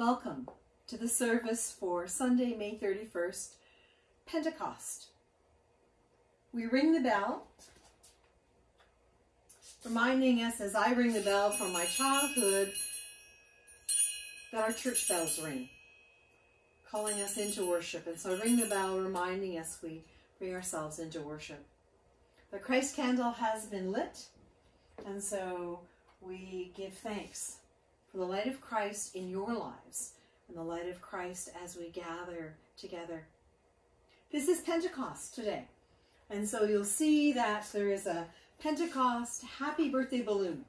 Welcome to the service for Sunday, May 31st, Pentecost. We ring the bell, reminding us as I ring the bell from my childhood that our church bells ring, calling us into worship. And so I ring the bell, reminding us we bring ourselves into worship. The Christ candle has been lit, and so we give thanks for the light of Christ in your lives and the light of Christ as we gather together. This is Pentecost today. And so you'll see that there is a Pentecost happy birthday balloon.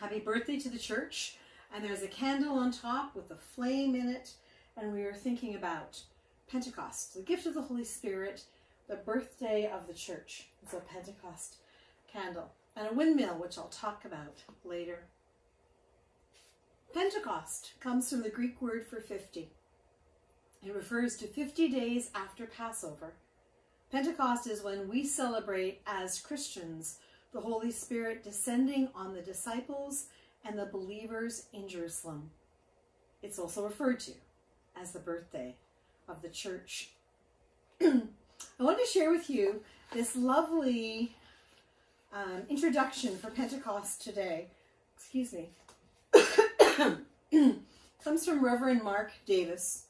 Happy birthday to the church. And there's a candle on top with a flame in it. And we are thinking about Pentecost, the gift of the Holy Spirit, the birthday of the church. It's a Pentecost candle. And a windmill, which I'll talk about later. Pentecost comes from the Greek word for 50. It refers to 50 days after Passover. Pentecost is when we celebrate as Christians the Holy Spirit descending on the disciples and the believers in Jerusalem. It's also referred to as the birthday of the church. I want to share with you this lovely um, introduction for Pentecost today. Excuse me. comes from Reverend Mark Davis.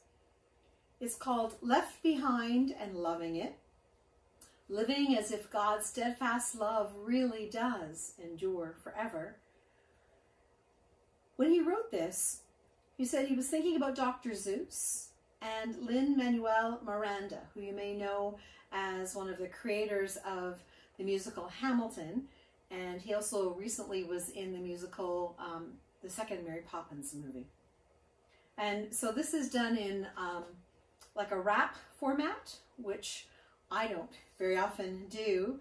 It's called Left Behind and Loving It. Living as if God's steadfast love really does endure forever. When he wrote this, he said he was thinking about Dr. Seuss and Lin-Manuel Miranda, who you may know as one of the creators of the musical Hamilton. And he also recently was in the musical um, the second Mary Poppins movie. And so this is done in um, like a rap format, which I don't very often do.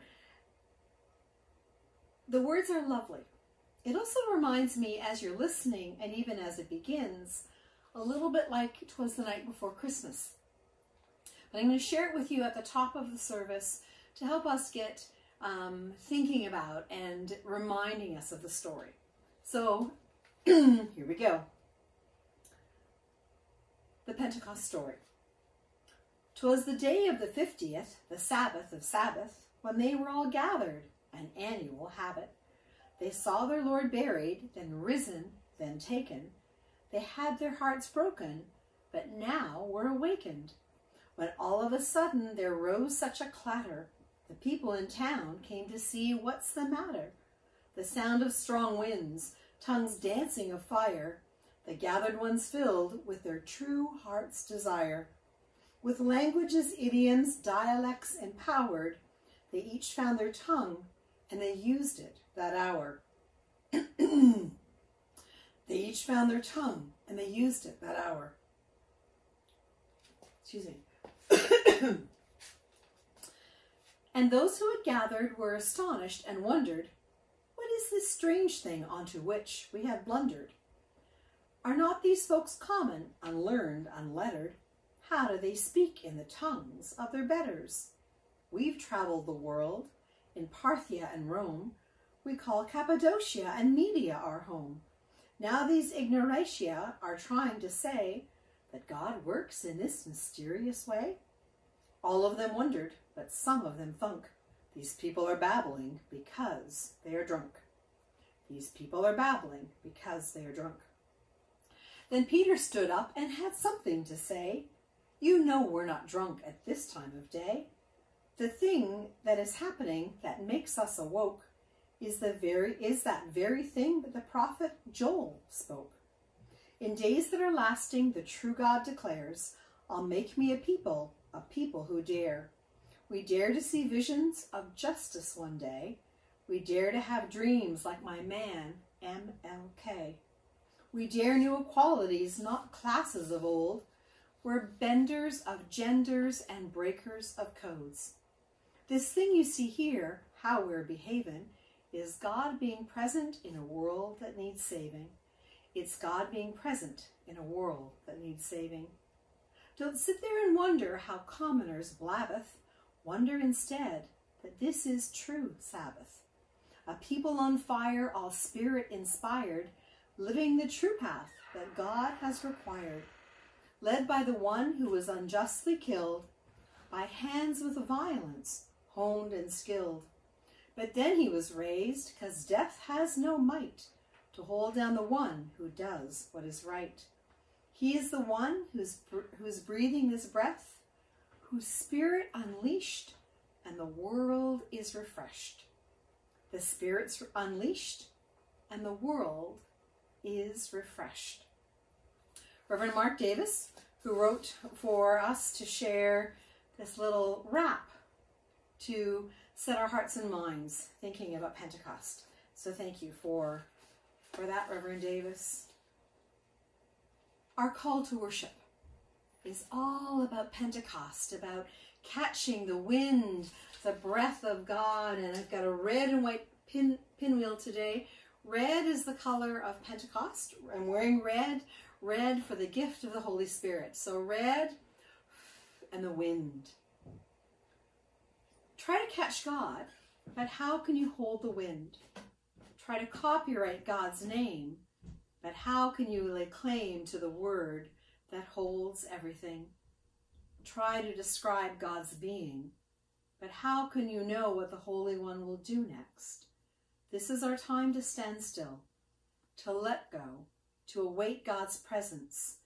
The words are lovely. It also reminds me as you're listening and even as it begins, a little bit like Twas the Night Before Christmas. But I'm going to share it with you at the top of the service to help us get um, thinking about and reminding us of the story. So Here we go. The Pentecost story. Twas the day of the fiftieth, the Sabbath of Sabbath, when they were all gathered, an annual habit. They saw their Lord buried, then risen, then taken. They had their hearts broken, but now were awakened. When all of a sudden there rose such a clatter, the people in town came to see what's the matter. The sound of strong winds, tongues dancing of fire, the gathered ones filled with their true heart's desire. With languages, idioms, dialects empowered, they each found their tongue and they used it that hour. they each found their tongue and they used it that hour. Excuse me. and those who had gathered were astonished and wondered is this strange thing onto which we have blundered? Are not these folks common, unlearned, unlettered? How do they speak in the tongues of their betters? We've traveled the world, in Parthia and Rome. We call Cappadocia and Media our home. Now these ignoratia are trying to say that God works in this mysterious way. All of them wondered, but some of them thunk. These people are babbling because they are drunk. These people are babbling because they are drunk. Then Peter stood up and had something to say. You know we're not drunk at this time of day. The thing that is happening that makes us awoke is the very is that very thing that the prophet Joel spoke. In days that are lasting, the true God declares, I'll make me a people, a people who dare. We dare to see visions of justice one day, we dare to have dreams like my man, MLK. We dare new equalities, not classes of old. We're benders of genders and breakers of codes. This thing you see here, how we're behaving, is God being present in a world that needs saving. It's God being present in a world that needs saving. Don't sit there and wonder how commoners blabbeth. Wonder instead that this is true Sabbath a people on fire, all spirit inspired, living the true path that God has required, led by the one who was unjustly killed by hands with violence, honed and skilled. But then he was raised, because death has no might to hold down the one who does what is right. He is the one who's, who's breathing this breath, whose spirit unleashed, and the world is refreshed. The spirit's unleashed, and the world is refreshed. Reverend Mark Davis, who wrote for us to share this little rap to set our hearts and minds thinking about Pentecost. So thank you for, for that, Reverend Davis. Our call to worship is all about Pentecost, about catching the wind, the breath of God. And I've got a red and white pin, pinwheel today. Red is the color of Pentecost. I'm wearing red, red for the gift of the Holy Spirit. So red and the wind. Try to catch God, but how can you hold the wind? Try to copyright God's name, but how can you lay claim to the word that holds everything? Try to describe God's being, but how can you know what the Holy One will do next? This is our time to stand still, to let go, to await God's presence.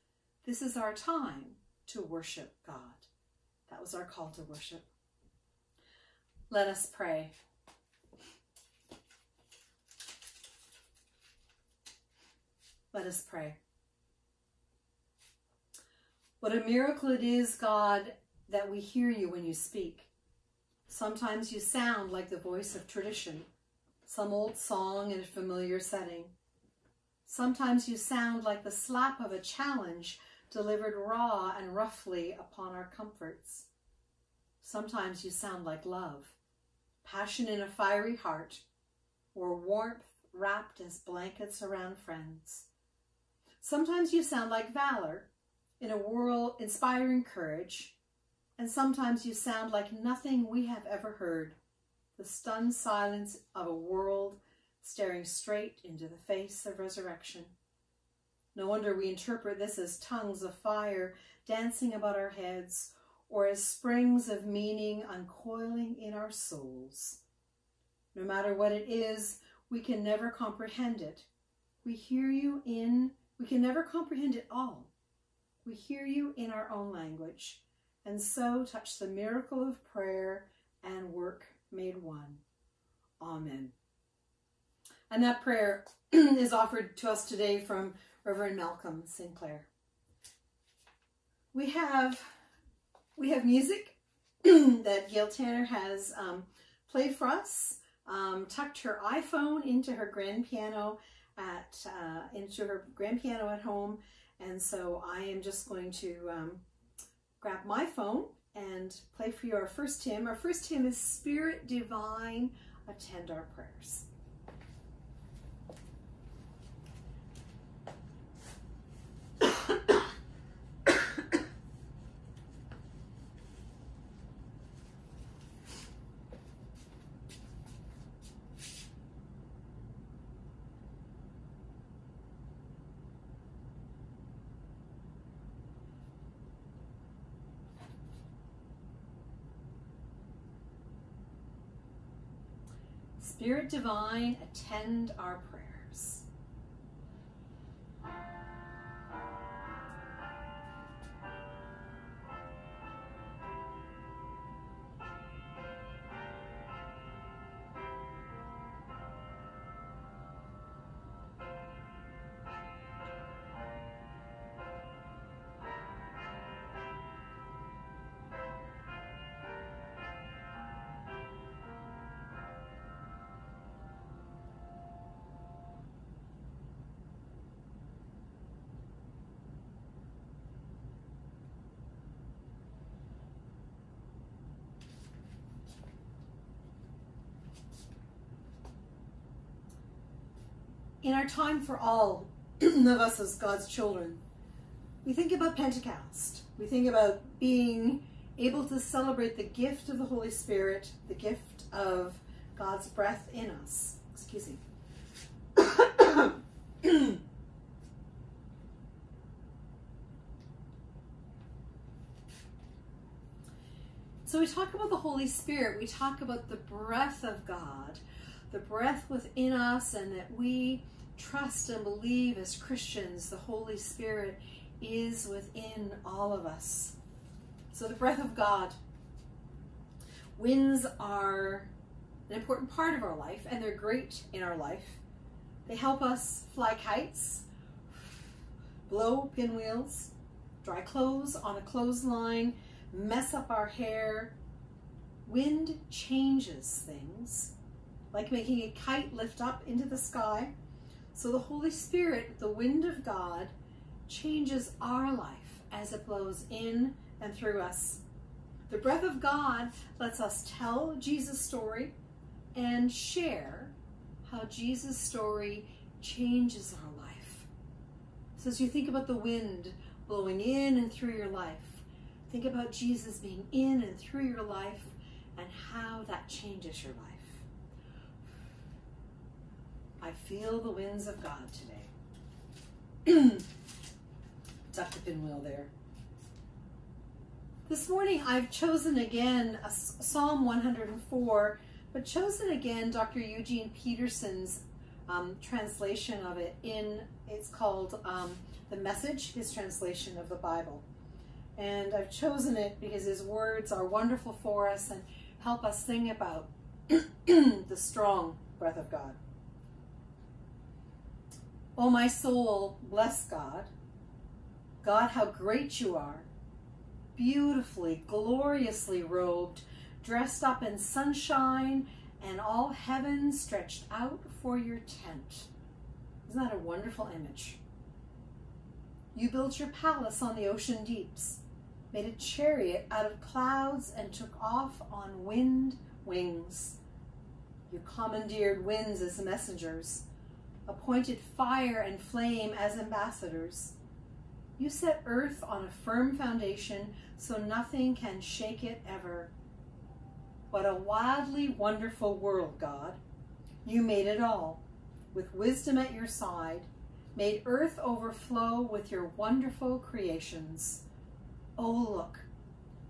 This is our time to worship God. That was our call to worship. Let us pray. Let us pray. What a miracle it is, God, that we hear you when you speak. Sometimes you sound like the voice of tradition, some old song in a familiar setting. Sometimes you sound like the slap of a challenge delivered raw and roughly upon our comforts. Sometimes you sound like love, passion in a fiery heart, or warmth wrapped as blankets around friends. Sometimes you sound like valor in a world inspiring courage, and sometimes you sound like nothing we have ever heard, the stunned silence of a world staring straight into the face of resurrection. No wonder we interpret this as tongues of fire dancing about our heads, or as springs of meaning uncoiling in our souls. No matter what it is, we can never comprehend it. We hear you in, we can never comprehend it all. We hear you in our own language, and so touch the miracle of prayer and work made one. Amen. And that prayer is offered to us today from Reverend Malcolm Sinclair. We have we have music that Gail Tanner has um, played for us, um, tucked her iPhone into her grand piano at uh, into her grand piano at home, and so I am just going to um, grab my phone and play for you our first hymn. Our first hymn is Spirit Divine, Attend Our Prayers. Spirit divine, attend our prayers. our time for all of us as God's children, we think about Pentecost. We think about being able to celebrate the gift of the Holy Spirit, the gift of God's breath in us. Excuse me. so we talk about the Holy Spirit. We talk about the breath of God, the breath within us, and that we trust and believe as Christians the Holy Spirit is within all of us. So the breath of God. Winds are an important part of our life, and they're great in our life. They help us fly kites, blow pinwheels, dry clothes on a clothesline, mess up our hair. Wind changes things, like making a kite lift up into the sky. So the Holy Spirit, the wind of God, changes our life as it blows in and through us. The breath of God lets us tell Jesus' story and share how Jesus' story changes our life. So as you think about the wind blowing in and through your life, think about Jesus being in and through your life and how that changes your life. I feel the winds of God today. Duck the pinwheel there. This morning I've chosen again Psalm 104, but chosen again Dr. Eugene Peterson's um, translation of it in, it's called um, The Message, his translation of the Bible. And I've chosen it because his words are wonderful for us and help us think about the strong breath of God. O oh, my soul, bless God. God, how great you are. Beautifully, gloriously robed, dressed up in sunshine and all heaven stretched out for your tent. Isn't that a wonderful image? You built your palace on the ocean deeps, made a chariot out of clouds, and took off on wind wings. You commandeered winds as messengers, appointed fire and flame as ambassadors. You set earth on a firm foundation so nothing can shake it ever. What a wildly wonderful world, God. You made it all, with wisdom at your side, made earth overflow with your wonderful creations. Oh, look,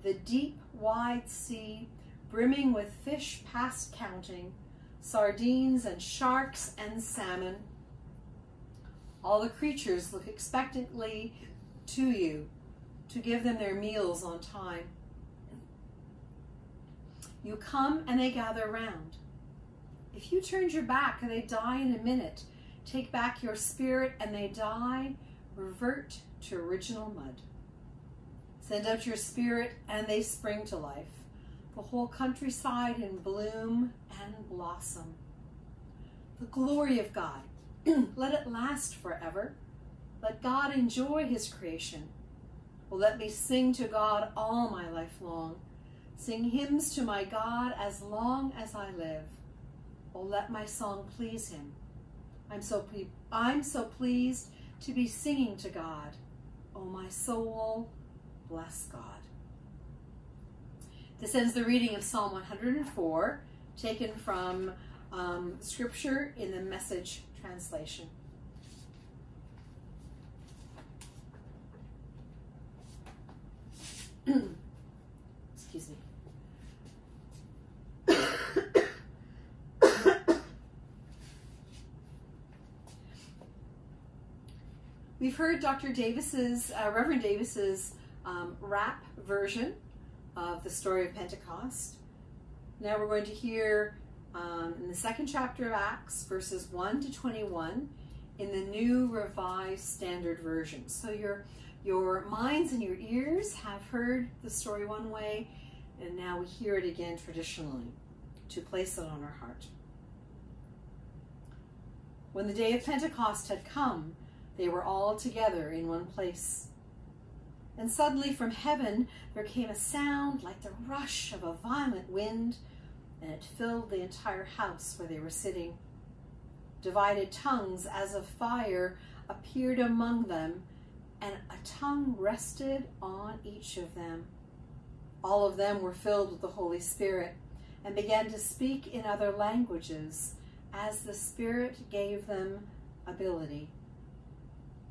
the deep, wide sea, brimming with fish past counting, sardines and sharks and salmon. All the creatures look expectantly to you to give them their meals on time. You come and they gather round. If you turned your back, they die in a minute. Take back your spirit and they die, revert to original mud. Send out your spirit and they spring to life the whole countryside in bloom and blossom. The glory of God, let it last forever. Let God enjoy his creation. Well, let me sing to God all my life long. Sing hymns to my God as long as I live. Oh, let my song please him. I'm so, I'm so pleased to be singing to God. Oh, my soul, bless God. This ends the reading of Psalm 104, taken from um, Scripture in the Message translation. Excuse me. We've heard Dr. Davis's, uh, Reverend Davis's um, rap version of the story of Pentecost. Now we're going to hear um, in the second chapter of Acts, verses 1 to 21, in the New Revised Standard Version. So your, your minds and your ears have heard the story one way, and now we hear it again traditionally to place it on our heart. When the day of Pentecost had come, they were all together in one place. And suddenly from heaven there came a sound like the rush of a violent wind, and it filled the entire house where they were sitting. Divided tongues as of fire appeared among them, and a tongue rested on each of them. All of them were filled with the Holy Spirit and began to speak in other languages as the Spirit gave them ability.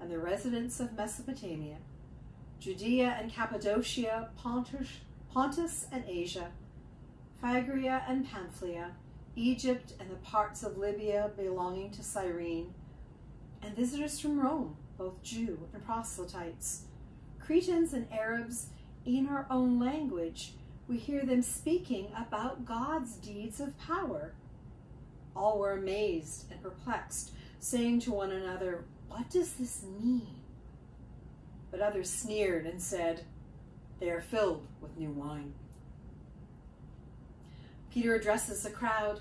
and the residents of Mesopotamia, Judea and Cappadocia, Pontus, Pontus and Asia, Phrygia and Pamphylia, Egypt and the parts of Libya belonging to Cyrene, and visitors from Rome, both Jew and proselytes, Cretans and Arabs in our own language, we hear them speaking about God's deeds of power. All were amazed and perplexed, saying to one another, What does this mean? But others sneered and said, They are filled with new wine. Peter addresses the crowd,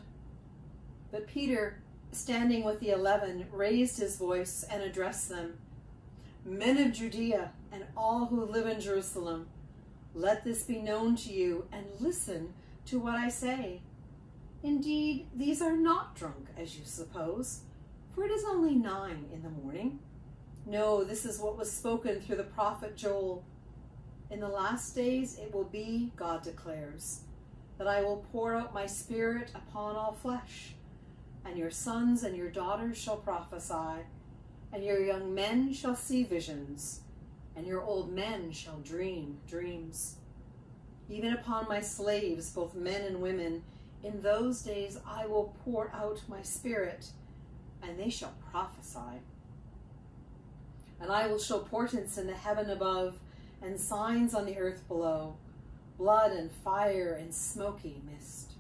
but Peter, standing with the eleven, raised his voice and addressed them Men of Judea and all who live in Jerusalem, let this be known to you and listen to what I say. Indeed, these are not drunk, as you suppose, for it is only nine in the morning. No, this is what was spoken through the prophet Joel. In the last days it will be, God declares, that I will pour out my spirit upon all flesh, and your sons and your daughters shall prophesy, and your young men shall see visions, and your old men shall dream dreams. Even upon my slaves, both men and women, in those days I will pour out my spirit, and they shall prophesy. And I will show portents in the heaven above, and signs on the earth below, blood and fire and smoky mist.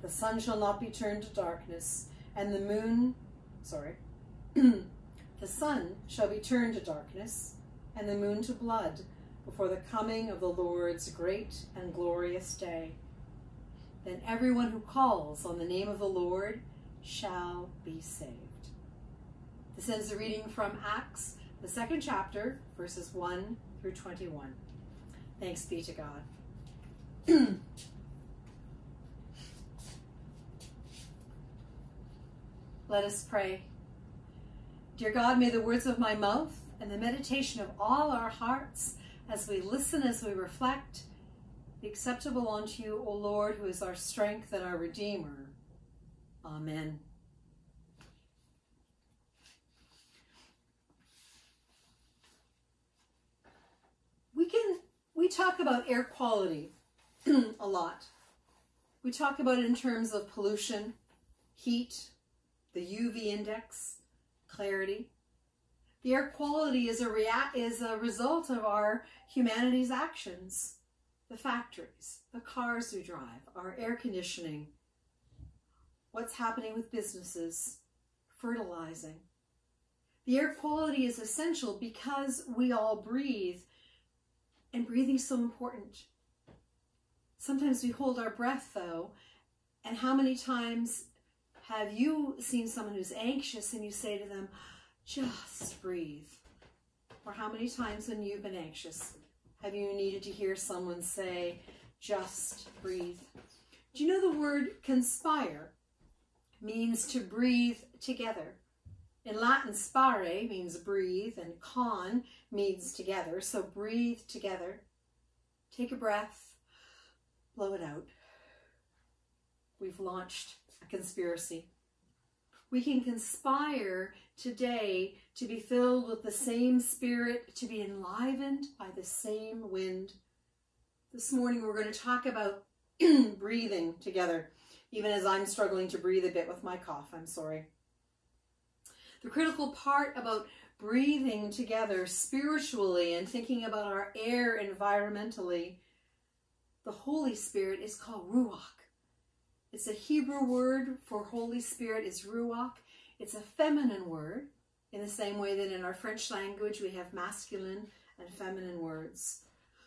The sun shall not be turned to darkness, and the moon, sorry, the sun shall be turned to darkness, and the moon to blood, before the coming of the Lord's great and glorious day. Then everyone who calls on the name of the Lord shall be saved. This is the reading from Acts, the second chapter, verses 1 through 21. Thanks be to God. Let us pray. Dear God, may the words of my mouth and the meditation of all our hearts as we listen, as we reflect, be acceptable unto you, O Lord, who is our strength and our Redeemer. Amen. We can we talk about air quality a lot. We talk about it in terms of pollution, heat, the UV index, clarity. The air quality is a, rea- is a result of our humanity's actions. The factories, the cars we drive, our air conditioning, what's happening with businesses, fertilizing. The air quality is essential because we all breathe, and breathing is so important. Sometimes we hold our breath though, and how many times have you seen someone who's anxious and you say to them, just breathe? Or how many times when you've been anxious have you needed to hear someone say, just breathe? Do you know the word conspire means to breathe together? In Latin, spare means breathe, and con means together. So breathe together. Take a breath blow it out. We've launched a conspiracy. We can conspire today to be filled with the same spirit, to be enlivened by the same wind. This morning we're going to talk about breathing together, even as I'm struggling to breathe a bit with my cough. I'm sorry. The critical part about breathing together spiritually and thinking about our air environmentally the Holy Spirit is called Ruach. It's a Hebrew word for Holy Spirit is Ruach. It's a feminine word in the same way that in our French language we have masculine and feminine words.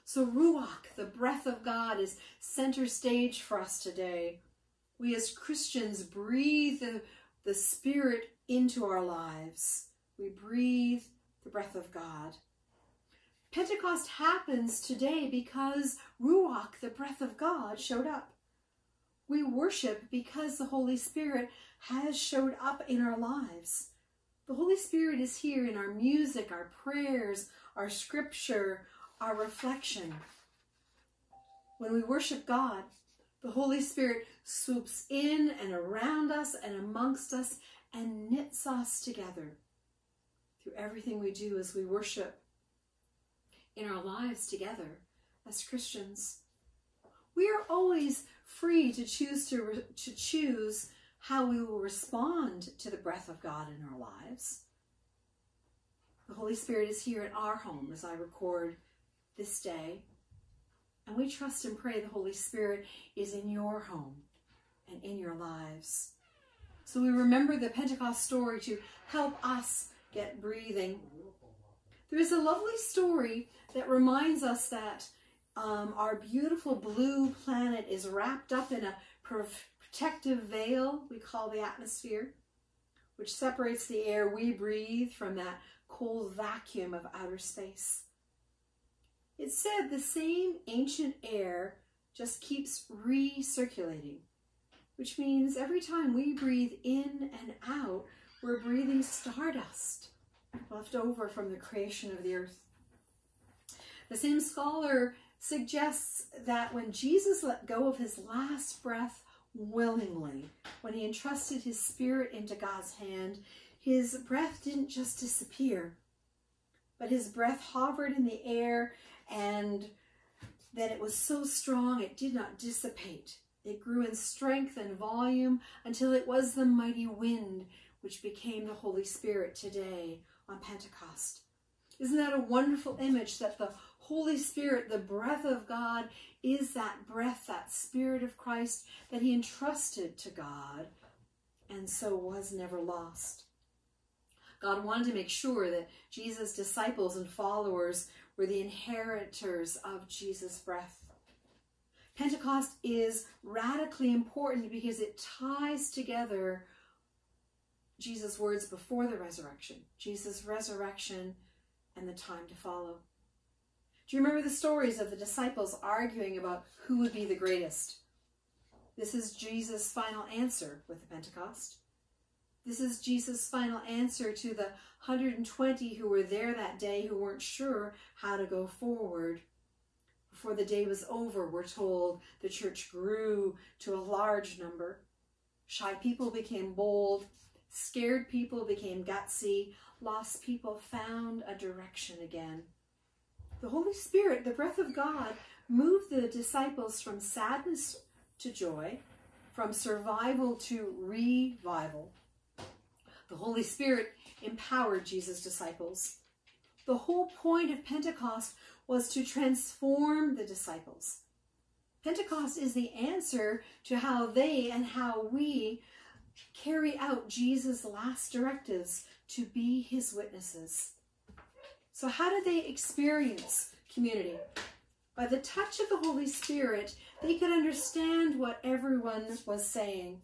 So Ruach, the breath of God, is center stage for us today. We as Christians breathe the, the Spirit into our lives. We breathe the breath of God. Pentecost happens today because Ruach, the breath of God, showed up. We worship because the Holy Spirit has showed up in our lives. The Holy Spirit is here in our music, our prayers, our scripture, our reflection. When we worship God, the Holy Spirit swoops in and around us and amongst us and knits us together through everything we do as we worship in our lives together as Christians. We are always free to choose to, to choose how we will respond to the breath of God in our lives. The Holy Spirit is here in our home as I record this day. And we trust and pray the Holy Spirit is in your home and in your lives. So we remember the Pentecost story to help us get breathing. There is a lovely story that reminds us that um, our beautiful blue planet is wrapped up in a protective veil we call the atmosphere, which separates the air we breathe from that cold vacuum of outer space. It said the same ancient air just keeps recirculating, which means every time we breathe in and out, we're breathing stardust left over from the creation of the earth. The same scholar suggests that when Jesus let go of his last breath willingly, when he entrusted his spirit into God's hand, his breath didn't just disappear, but his breath hovered in the air and that it was so strong it did not dissipate. It grew in strength and volume until it was the mighty wind which became the Holy Spirit today on Pentecost. Isn't that a wonderful image that the Holy Spirit, the breath of God, is that breath, that Spirit of Christ that he entrusted to God and so was never lost. God wanted to make sure that Jesus' disciples and followers were the inheritors of Jesus' breath. Pentecost is radically important because it ties together Jesus' words before the resurrection, Jesus' resurrection, and the time to follow. Do you remember the stories of the disciples arguing about who would be the greatest? This is Jesus' final answer with the Pentecost. This is Jesus' final answer to the 120 who were there that day who weren't sure how to go forward. Before the day was over, we're told the church grew to a large number. Shy people became bold, Scared people became gutsy. Lost people found a direction again. The Holy Spirit, the breath of God, moved the disciples from sadness to joy, from survival to revival. The Holy Spirit empowered Jesus' disciples. The whole point of Pentecost was to transform the disciples. Pentecost is the answer to how they and how we carry out Jesus' last directives to be his witnesses. So how did they experience community? By the touch of the Holy Spirit, they could understand what everyone was saying.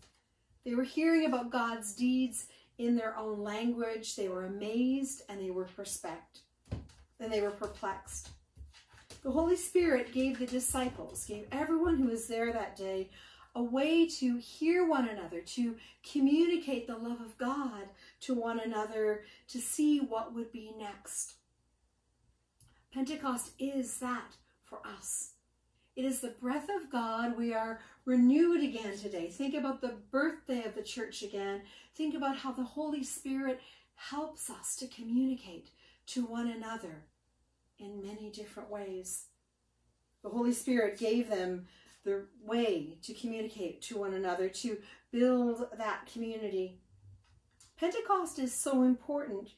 They were hearing about God's deeds in their own language. They were amazed and they were perspect. And they were perplexed. The Holy Spirit gave the disciples, gave everyone who was there that day a way to hear one another, to communicate the love of God to one another, to see what would be next. Pentecost is that for us. It is the breath of God. We are renewed again today. Think about the birthday of the church again. Think about how the Holy Spirit helps us to communicate to one another in many different ways. The Holy Spirit gave them the way to communicate to one another, to build that community. Pentecost is so important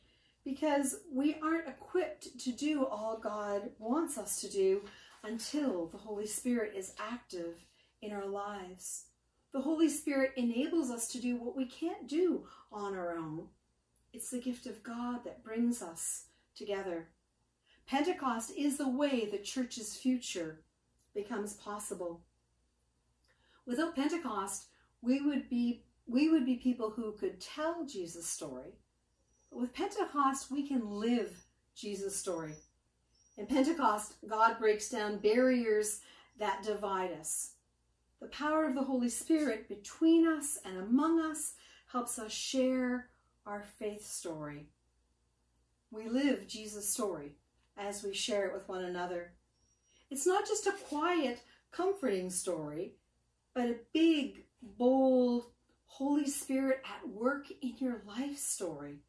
because we aren't equipped to do all God wants us to do until the Holy Spirit is active in our lives. The Holy Spirit enables us to do what we can't do on our own. It's the gift of God that brings us together. Pentecost is the way the church's future becomes possible. Without Pentecost, we would be we would be people who could tell Jesus' story. But with Pentecost, we can live Jesus' story. In Pentecost, God breaks down barriers that divide us. The power of the Holy Spirit between us and among us helps us share our faith story. We live Jesus' story as we share it with one another. It's not just a quiet, comforting story, but a big, bold, Holy Spirit at work in your life story.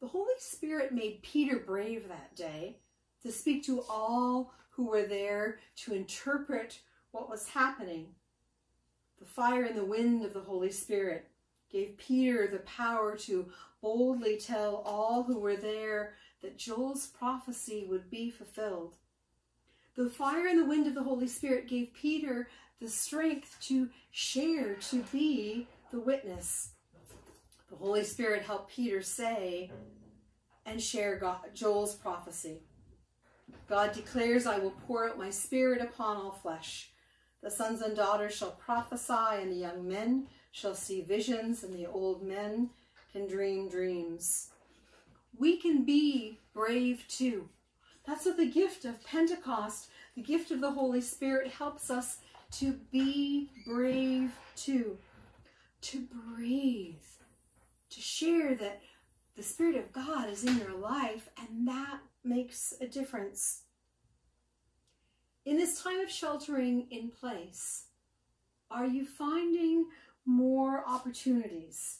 The Holy Spirit made Peter brave that day to speak to all who were there to interpret what was happening. The fire and the wind of the Holy Spirit gave Peter the power to boldly tell all who were there that Joel's prophecy would be fulfilled. The fire and the wind of the Holy Spirit gave Peter the strength to share, to be the witness. The Holy Spirit helped Peter say and share God, Joel's prophecy. God declares, I will pour out my spirit upon all flesh. The sons and daughters shall prophesy, and the young men shall see visions, and the old men can dream dreams. We can be brave too. That's what the gift of Pentecost, the gift of the Holy Spirit helps us to be brave too. To breathe, to share that the Spirit of God is in your life, and that makes a difference. In this time of sheltering in place, are you finding more opportunities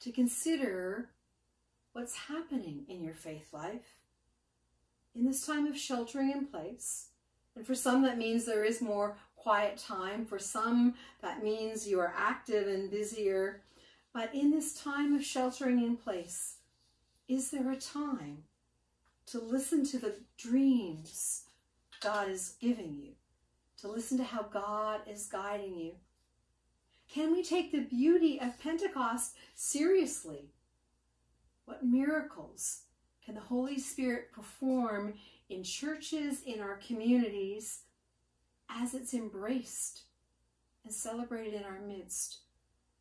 to consider what's happening in your faith life? In this time of sheltering in place, and for some that means there is more quiet time, for some that means you are active and busier, but in this time of sheltering in place, is there a time to listen to the dreams God is giving you, to listen to how God is guiding you. Can we take the beauty of Pentecost seriously? What miracles can the Holy Spirit perform in churches, in our communities, as it's embraced and celebrated in our midst?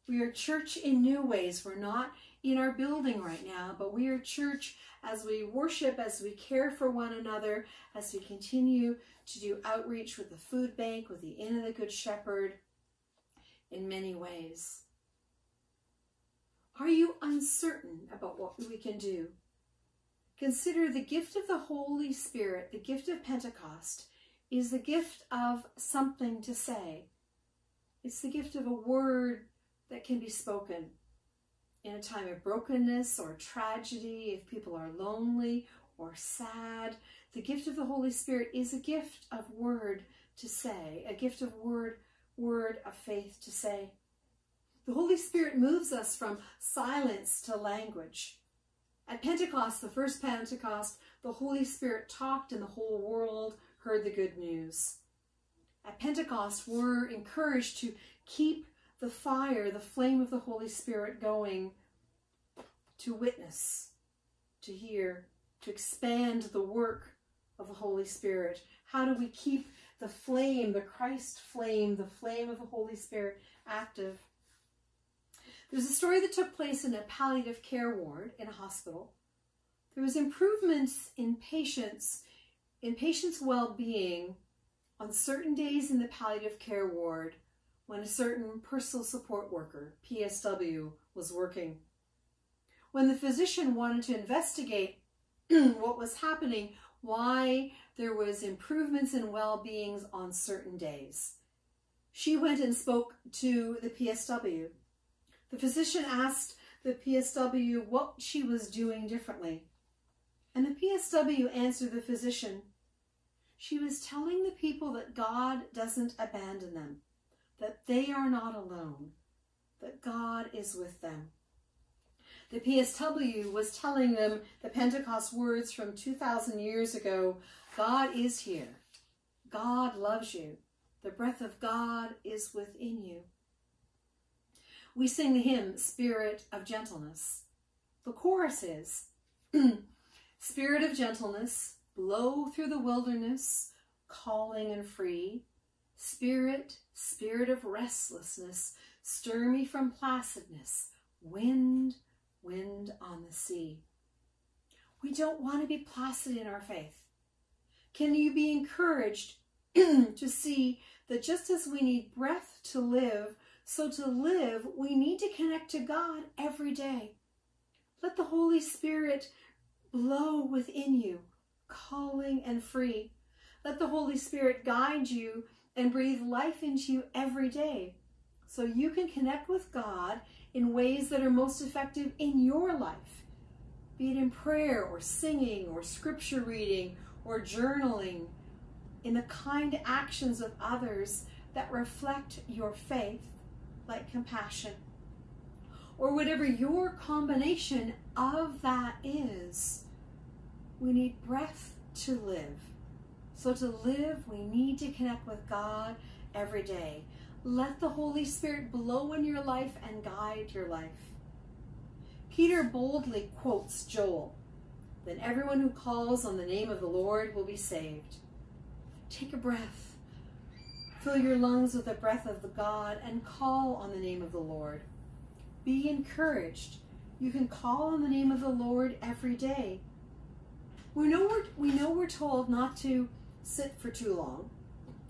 We are church in new ways. We're not in our building right now, but we are church as we worship, as we care for one another, as we continue to do outreach with the food bank, with the Inn of the Good Shepherd, in many ways. Are you uncertain about what we can do? Consider the gift of the Holy Spirit, the gift of Pentecost, is the gift of something to say. It's the gift of a word that can be spoken in a time of brokenness or tragedy, if people are lonely or sad, the gift of the Holy Spirit is a gift of word to say, a gift of word, word of faith to say. The Holy Spirit moves us from silence to language. At Pentecost, the first Pentecost, the Holy Spirit talked and the whole world heard the good news. At Pentecost, we're encouraged to keep the fire, the flame of the Holy Spirit going to witness, to hear, to expand the work of the Holy Spirit? How do we keep the flame, the Christ flame, the flame of the Holy Spirit active? There's a story that took place in a palliative care ward in a hospital. There was improvements in patients, in patients' well-being on certain days in the palliative care ward when a certain personal support worker, PSW, was working. When the physician wanted to investigate what was happening, why there was improvements in well-beings on certain days. She went and spoke to the PSW. The physician asked the PSW what she was doing differently. And the PSW answered the physician, she was telling the people that God doesn't abandon them that they are not alone, that God is with them. The PSW was telling them the Pentecost words from 2,000 years ago, God is here. God loves you. The breath of God is within you. We sing the hymn, Spirit of Gentleness. The chorus is, Spirit of gentleness, blow through the wilderness, calling and free. Spirit, spirit of restlessness, stir me from placidness, wind, wind on the sea. We don't want to be placid in our faith. Can you be encouraged to see that just as we need breath to live, so to live, we need to connect to God every day. Let the Holy Spirit blow within you, calling and free. Let the Holy Spirit guide you and breathe life into you every day so you can connect with God in ways that are most effective in your life, be it in prayer or singing or scripture reading or journaling, in the kind actions of others that reflect your faith, like compassion, or whatever your combination of that is. We need breath to live. So to live, we need to connect with God every day. Let the Holy Spirit blow in your life and guide your life. Peter boldly quotes Joel, then everyone who calls on the name of the Lord will be saved. Take a breath. Fill your lungs with the breath of the God and call on the name of the Lord. Be encouraged. You can call on the name of the Lord every day. We know we're, we know we're told not to sit for too long,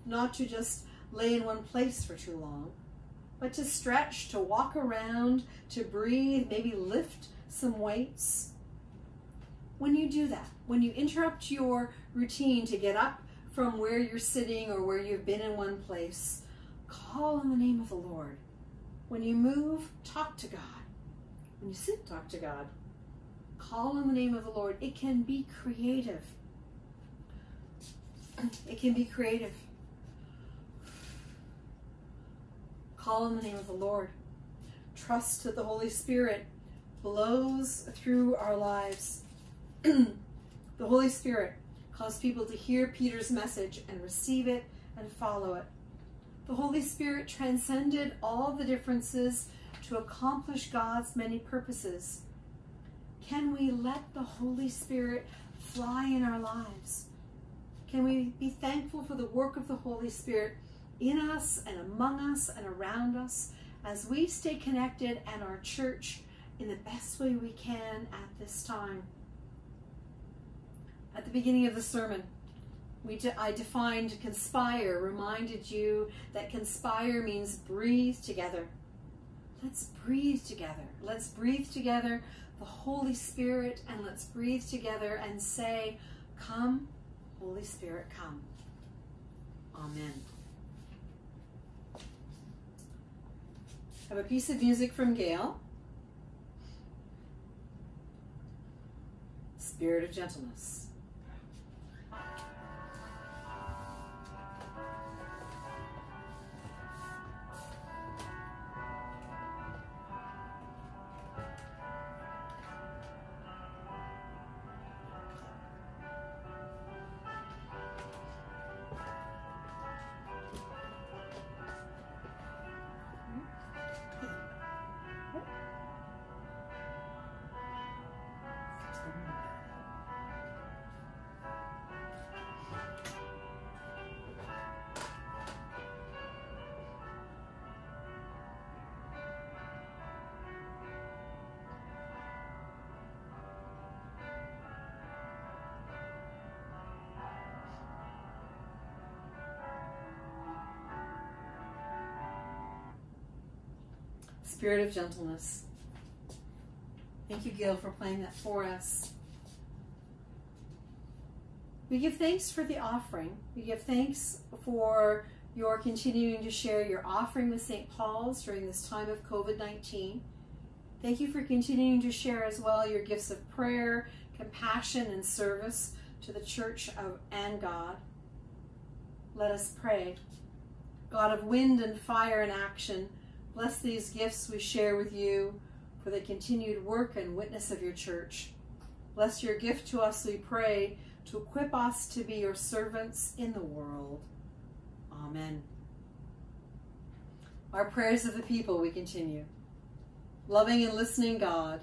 not to just lay in one place for too long, but to stretch, to walk around, to breathe, maybe lift some weights. When you do that, when you interrupt your routine to get up from where you're sitting or where you've been in one place, call on the name of the Lord. When you move, talk to God. When you sit, talk to God. Call on the name of the Lord. It can be creative. It can be creative. Call on the name of the Lord. Trust that the Holy Spirit blows through our lives. the Holy Spirit caused people to hear Peter's message and receive it and follow it. The Holy Spirit transcended all the differences to accomplish God's many purposes. Can we let the Holy Spirit fly in our lives? Can we be thankful for the work of the Holy Spirit in us and among us and around us as we stay connected and our church in the best way we can at this time? At the beginning of the sermon, we de I defined conspire, reminded you that conspire means breathe together. Let's breathe together. Let's breathe together the Holy Spirit and let's breathe together and say, Come, Holy Spirit, come. Amen. I have a piece of music from Gail. Spirit of Gentleness. Spirit of gentleness. Thank you, Gil, for playing that for us. We give thanks for the offering. We give thanks for your continuing to share your offering with St. Paul's during this time of COVID-19. Thank you for continuing to share as well your gifts of prayer, compassion, and service to the church of and God. Let us pray. God of wind and fire and action, Bless these gifts we share with you for the continued work and witness of your church. Bless your gift to us, we pray, to equip us to be your servants in the world. Amen. Our prayers of the people, we continue. Loving and listening God,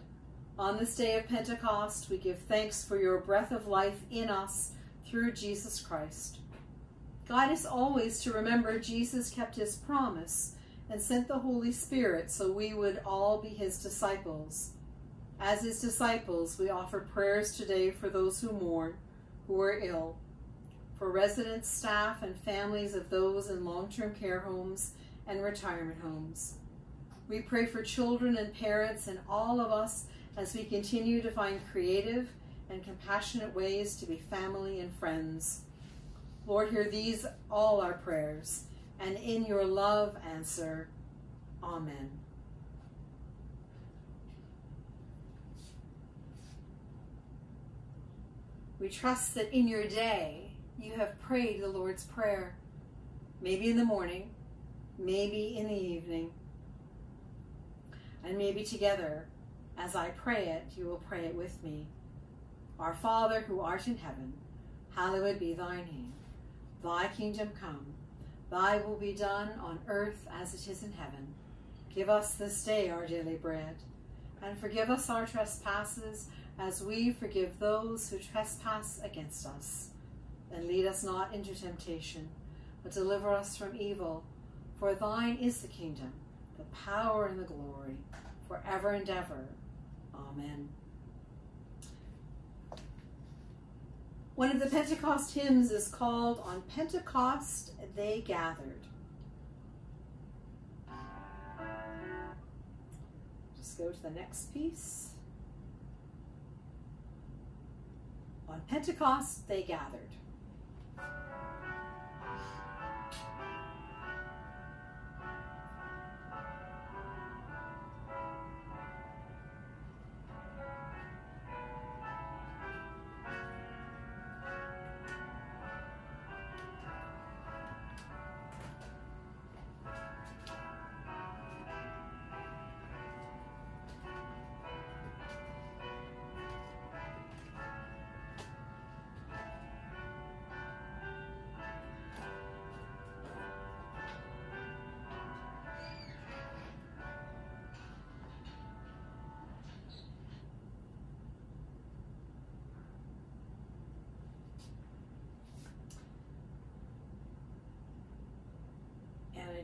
on this day of Pentecost, we give thanks for your breath of life in us through Jesus Christ. Guide us always to remember Jesus kept his promise and sent the Holy Spirit so we would all be his disciples. As his disciples, we offer prayers today for those who mourn, who are ill, for residents, staff, and families of those in long-term care homes and retirement homes. We pray for children and parents and all of us as we continue to find creative and compassionate ways to be family and friends. Lord, hear these all our prayers, and in your love answer. Amen. We trust that in your day you have prayed the Lord's Prayer, maybe in the morning, maybe in the evening, and maybe together. As I pray it, you will pray it with me. Our Father who art in heaven, hallowed be thy name. Thy kingdom come, thy will be done on earth as it is in heaven. Give us this day our daily bread, and forgive us our trespasses as we forgive those who trespass against us. And lead us not into temptation, but deliver us from evil. For thine is the kingdom, the power, and the glory, forever and ever. Amen. One of the Pentecost hymns is called On Pentecost They Gathered. Just go to the next piece. On Pentecost they gathered.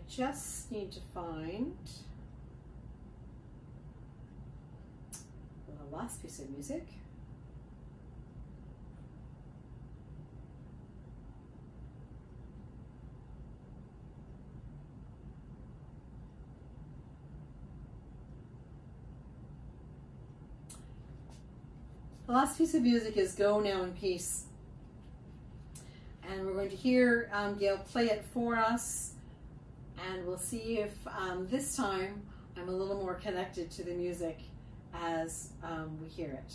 Just need to find the last piece of music. The last piece of music is Go Now in Peace. And we're going to hear um, Gail play it for us and we'll see if um, this time I'm a little more connected to the music as um, we hear it.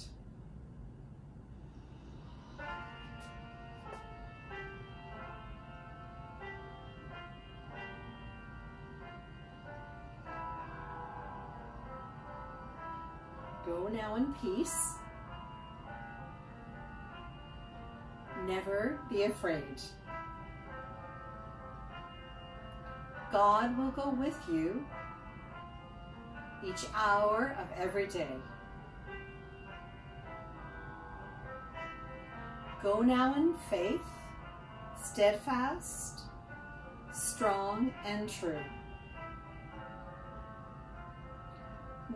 Go now in peace. Never be afraid. God will go with you each hour of every day. Go now in faith, steadfast, strong, and true.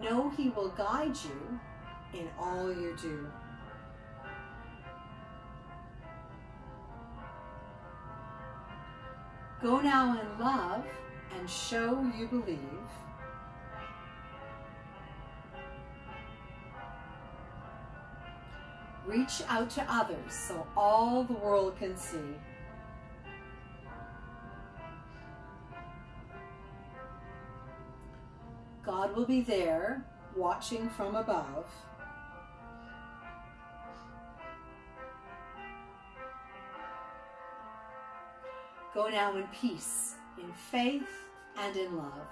Know he will guide you in all you do. Go now in love and show you believe. Reach out to others so all the world can see. God will be there watching from above. Go now in peace, in faith, and in love.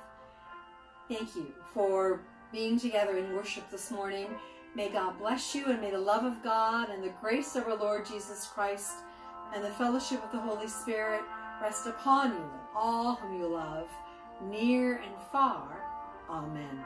Thank you for being together in worship this morning. May God bless you and may the love of God and the grace of our Lord Jesus Christ and the fellowship of the Holy Spirit rest upon you and all whom you love, near and far. Amen.